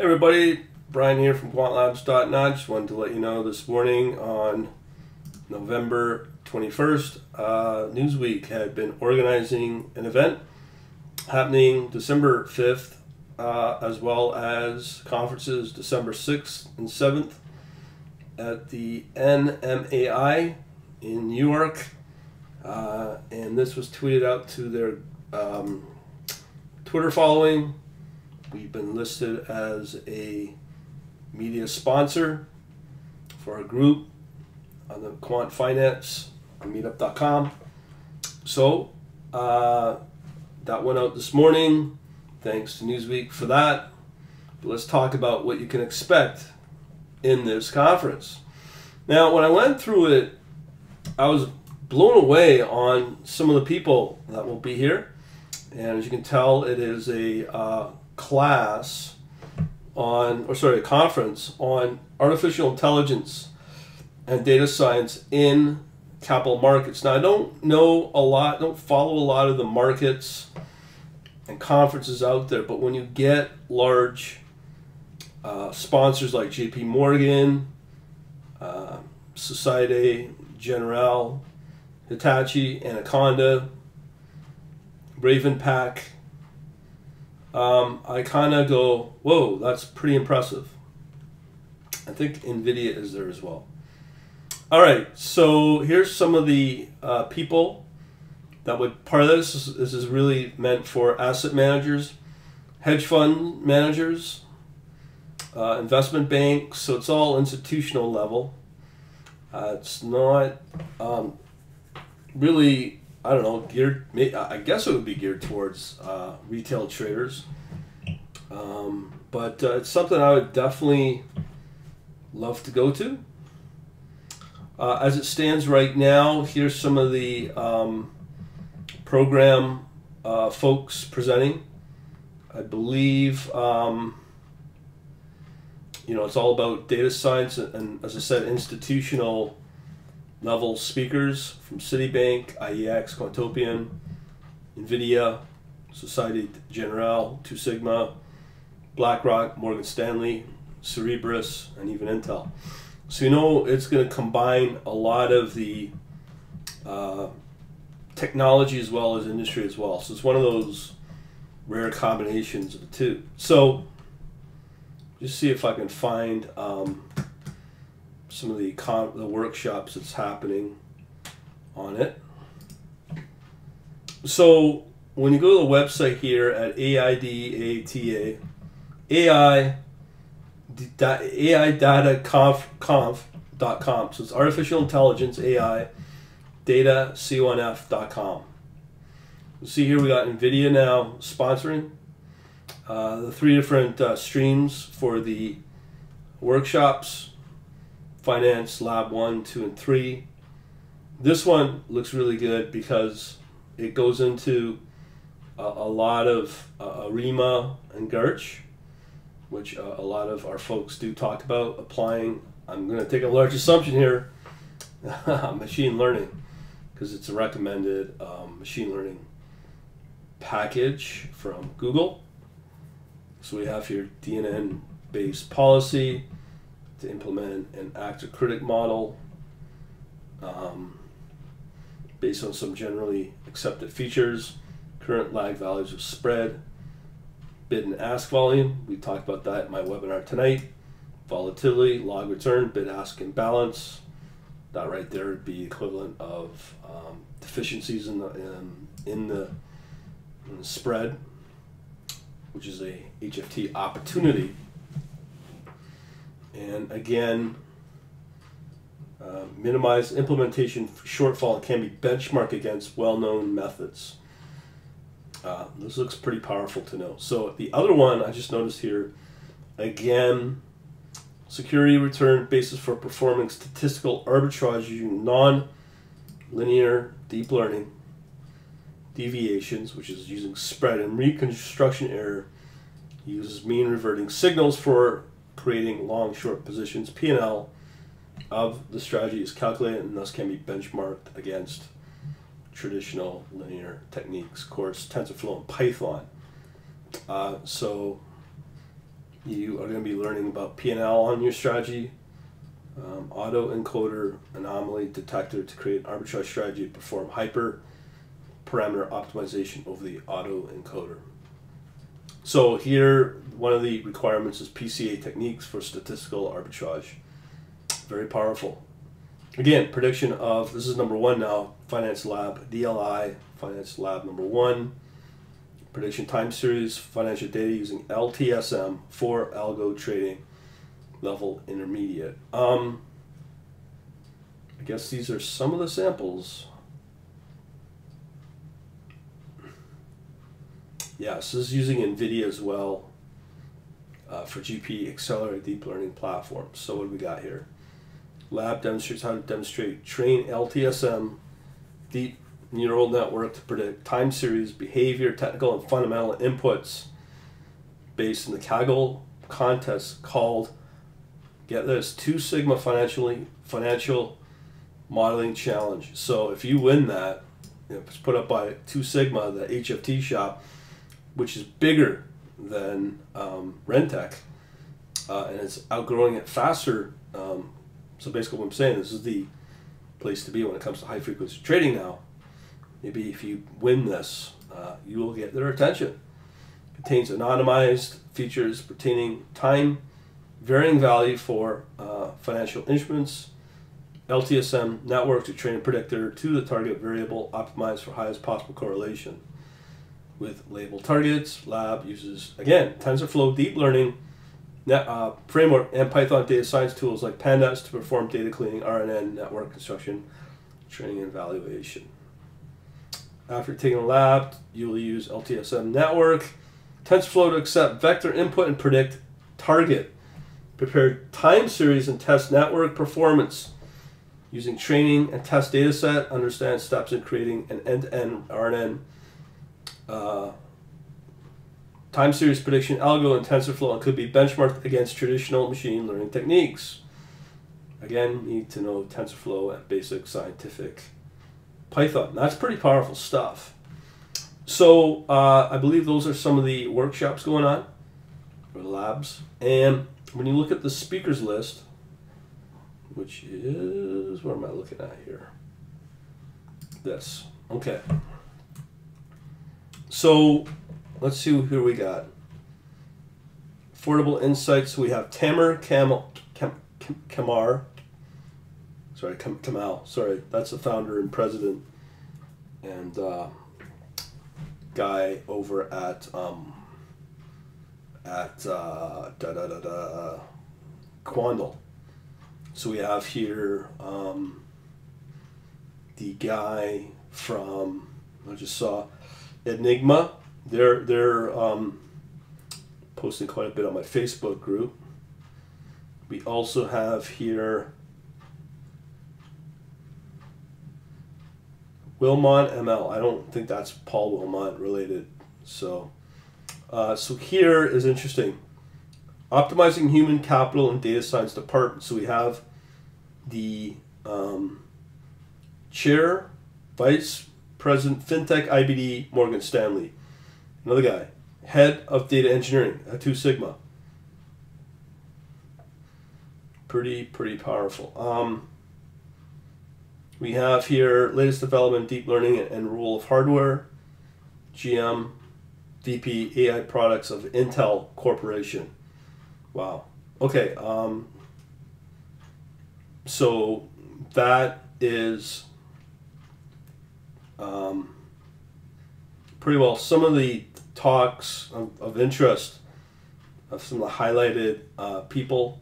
Hey everybody, Bryan here from quantlabs.net. Just wanted to let you know this morning on November 21st, uh, Newsweek had been organizing an event happening December 5th, uh, as well as conferences December 6th and 7th at the NMAI in New York. Uh, and this was tweeted out to their um, Twitter following We've been listed as a media sponsor for our group on the Quant Finance on meetup.com. So uh, that went out this morning. Thanks to Newsweek for that. But let's talk about what you can expect in this conference. Now, when I went through it, I was blown away on some of the people that will be here. And as you can tell, it is a uh, class on, or sorry, a conference on artificial intelligence and data science in capital markets. Now, I don't know a lot, don't follow a lot of the markets and conferences out there, but when you get large uh, sponsors like JP Morgan, uh, Societe Generale, Hitachi, Anaconda, Raven Pack, um, I kind of go, whoa, that's pretty impressive. I think NVIDIA is there as well. All right, so here's some of the uh, people that would, part of this, this is really meant for asset managers, hedge fund managers, uh, investment banks, so it's all institutional level. Uh, it's not um, really I don't know, geared. I guess it would be geared towards uh, retail traders, um, but uh, it's something I would definitely love to go to. Uh, as it stands right now, here's some of the um, program uh, folks presenting. I believe, um, you know, it's all about data science and, and as I said, institutional level speakers from Citibank, IEX, Quantopian, NVIDIA, Societe Generale, Two Sigma, BlackRock, Morgan Stanley, Cerebras, and even Intel. So you know it's going to combine a lot of the uh, technology as well as industry as well. So it's one of those rare combinations of the two. So just see if I can find um, some of the the workshops that's happening on it. So when you go to the website here at AIDATA, AI AI data conf, conf.com. So it's artificial intelligence AI data c1f.com. You see here we got NVIDIA now sponsoring uh, the three different uh, streams for the workshops Finance Lab 1, 2, and 3. This one looks really good because it goes into a, a lot of uh, ARIMA and GARCH, which uh, a lot of our folks do talk about applying. I'm going to take a large assumption here machine learning because it's a recommended um, machine learning package from Google. So we have here DNN based policy to implement an actor critic model um, based on some generally accepted features, current lag values of spread, bid and ask volume. We talked about that in my webinar tonight. Volatility, log return, bid ask imbalance. That right there would be equivalent of um, deficiencies in the in, in the, in the spread, which is a HFT opportunity and again, uh, minimize implementation shortfall can be benchmarked against well-known methods. Uh, this looks pretty powerful to know. So the other one I just noticed here, again, security return basis for performing statistical arbitrage using non-linear deep learning deviations, which is using spread and reconstruction error, uses mean reverting signals for creating long short positions. P&L of the strategy is calculated and thus can be benchmarked against traditional linear techniques, course, TensorFlow and Python. Uh, so You are going to be learning about P&L on your strategy, um, auto encoder anomaly detector to create arbitrage strategy to perform hyper parameter optimization over the auto encoder. So here, one of the requirements is PCA techniques for statistical arbitrage. Very powerful. Again, prediction of, this is number one now, Finance Lab, DLI, Finance Lab number one. Prediction time series, financial data using LTSM for algo trading level intermediate. Um, I guess these are some of the samples. Yes, this is using NVIDIA as well uh, for GP accelerated deep learning platforms. So what do we got here? Lab demonstrates how to demonstrate train LTSM deep neural network to predict time series, behavior, technical, and fundamental inputs based in the Kaggle contest called, get this, Two Sigma Financially Financial Modeling Challenge. So if you win that, you know, it's put up by Two Sigma, the HFT shop, which is bigger than um, Rentech, uh, and it's outgrowing it faster. Um, so basically, what I'm saying, this is the place to be when it comes to high frequency trading now. Maybe if you win this, uh, you will get their attention. Contains anonymized features pertaining time, varying value for uh, financial instruments, LTSM network to train a predictor to the target variable optimized for highest possible correlation with label targets. Lab uses, again, TensorFlow deep learning net, uh, framework and Python data science tools like Pandas to perform data cleaning, RNN, network construction, training, and evaluation. After taking a lab, you'll use LTSM network, TensorFlow to accept vector input and predict target. Prepare time series and test network performance. Using training and test data set, understand steps in creating an end-to-end RNN uh, time series prediction algo in TensorFlow and could be benchmarked against traditional machine learning techniques. Again, need to know TensorFlow and basic scientific Python. That's pretty powerful stuff. So uh, I believe those are some of the workshops going on, or labs. And when you look at the speakers list, which is, what am I looking at here? This. Okay. So let's see who we got. Affordable Insights. We have Tammer Kamel, Kam, Kamar. Sorry, Kam, Kamal. Sorry, that's the founder and president and uh, guy over at um, at uh, da da da da Quandl. So we have here um, the guy from I just saw Enigma. They're they're um, posting quite a bit on my Facebook group. We also have here Wilmott ML. I don't think that's Paul Wilmott related. So, uh, so here is interesting. Optimizing human capital and data science department. So we have the um, chair, vice president, fintech IBD, Morgan Stanley. Another guy, head of data engineering at Two Sigma. Pretty, pretty powerful. Um, we have here latest development, deep learning and rule of hardware, GM, VP AI products of Intel Corporation. Wow. Okay. Um, so that is um, pretty well some of the talks of, of interest of some of the highlighted uh, people.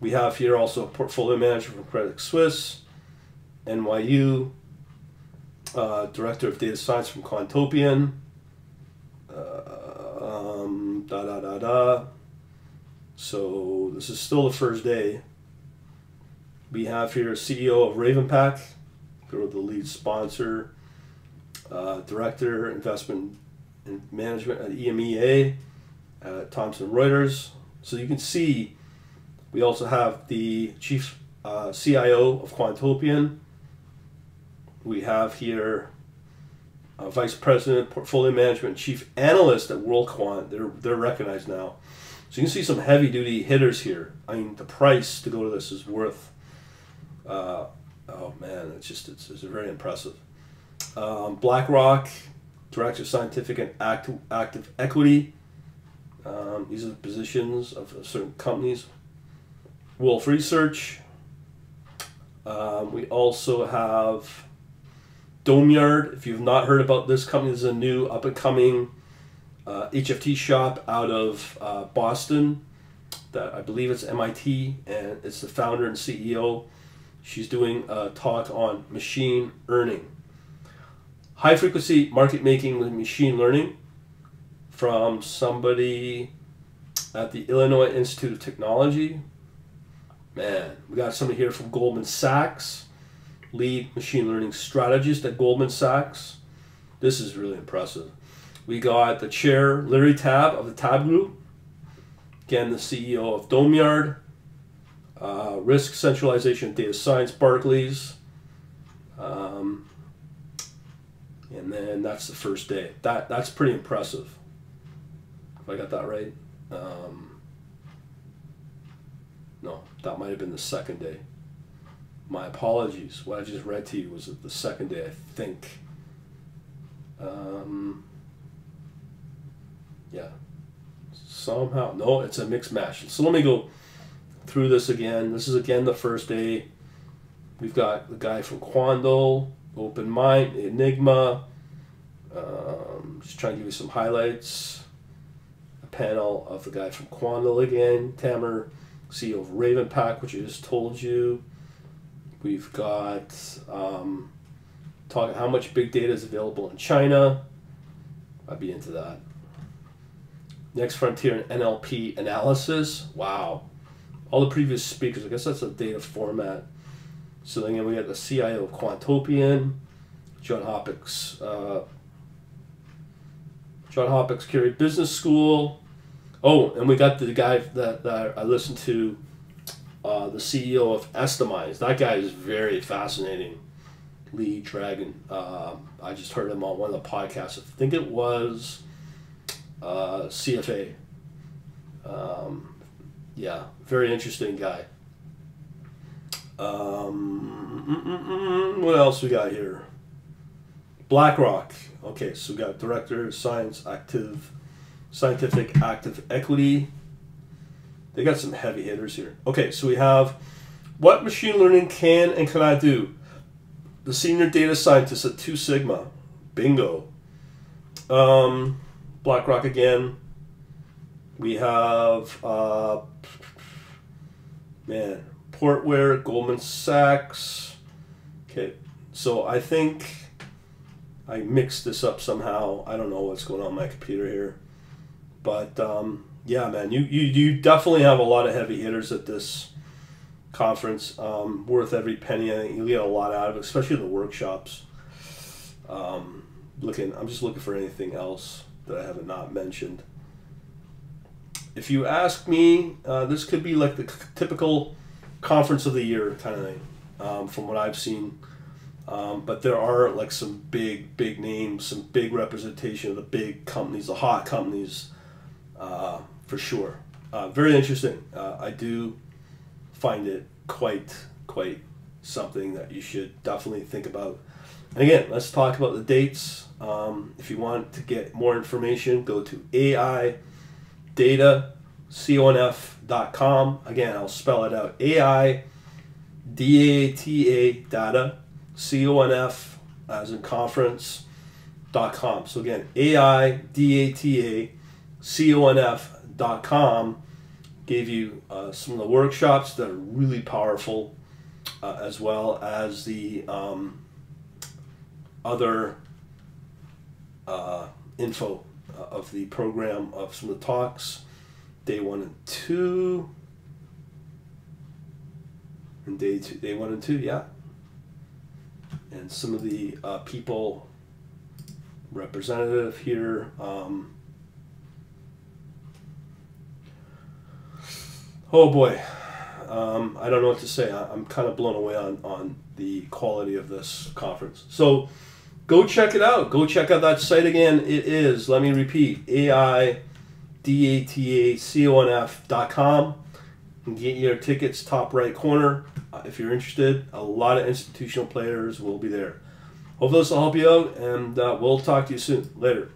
We have here also a portfolio manager from Credit Suisse, NYU, uh, director of data science from Quantopian, uh, um, da da da da. So this is still the first day. We have here CEO of Ravenpack, who are the lead sponsor uh, Director, Investment and Management at EMEA at Thomson Reuters. So you can see we also have the Chief uh, CIO of Quantopian. We have here Vice President, Portfolio Management, Chief Analyst at WorldQuant. They're, they're recognized now. So you can see some heavy duty hitters here. I mean, the price to go to this is worth. Uh, oh man, it's just it's, it's very impressive. Um, BlackRock, Director of Scientific and Active, active Equity. Um, these are the positions of certain companies. Wolfe Research. Um, we also have Domeyard. If you've not heard about this company, this is a new up and coming uh, HFT shop out of uh, Boston. That I believe it's MIT, and it's the founder and CEO. She's doing a talk on machine learning, high frequency market making with machine learning, from somebody at the Illinois Institute of Technology. Man, we got somebody here from Goldman Sachs, lead machine learning strategist at Goldman Sachs. This is really impressive. We got the chair, Larry Tabb of the Tabb Group. Again, the CEO of Domeyard. Uh, risk centralization data science, Barclays. Um, and then that's the first day. That that's pretty impressive. If I got that right. Um, no, that might have been the second day. My apologies. What I just read to you was the second day, I think. Um, yeah. Somehow, no, it's a mixed match. So let me go through this again. This is again the first day. We've got the guy from Quandl, Open Mind, Enigma. Um, just trying to give you some highlights. A panel of the guy from Quandl again, Tammer, CEO of Raven Pack, which I just told you. We've got um, how much big data is available in China. I'd be into that. Next frontier in NLP analysis. Wow. All the previous speakers, I guess that's a data format. So then we got the CIO of Quantopian, Johns Hopkins, uh, Johns Hopkins Carey Business School. Oh, and we got the guy that, that I listened to, uh, the CEO of Estimize. That guy is very fascinating. Leigh Drogen. Uh, I just heard him on one of the podcasts. I think it was uh, CFA. Um, yeah, very interesting guy. Um, what else we got here? BlackRock. Okay, so we got director science active, scientific active equity. They got some heavy hitters here. Okay, so we have what machine learning can and cannot do. The senior data scientist at Two Sigma. Bingo. Um, BlackRock again. We have, uh, man, Portware, Goldman Sachs. Okay, so I think I mixed this up somehow. I don't know what's going on my computer here. But um, yeah, man, you, you, you definitely have a lot of heavy hitters at this conference. Um, worth every penny. I think you get a lot out of it, especially the workshops. Um, looking, I'm just looking for anything else that I have not mentioned. If you ask me, uh, this could be like the typical conference of the year kind of thing, um, from what I've seen. Um, but there are like some big, big names, some big representation of the big companies, the hot companies, uh, for sure. Uh, very interesting. Uh, I do find it quite, quite something that you should definitely think about. And again, let's talk about the dates. Um, if you want to get more information, go to AI data conf.com. Again, I'll spell it out. AI D A T A data C O N F as in conference dot com. So again, AI D A T A C O N F dot com gave you uh, some of the workshops that are really powerful, uh, as well as the um, other uh, info uh, of the program of some of the talks, day one and two, and day two, day one and two, yeah, and some of the uh, people representative here. Um, oh boy, um, I don't know what to say. I, am kind of blown away on on the quality of this conference. So go check it out. Go check out that site again. It is, let me repeat, AI D-A-T-A-C-O-N-F.com and get your tickets top right corner. Uh, if you're interested, a lot of institutional players will be there. Hope this will help you out, and uh, we'll talk to you soon. Later.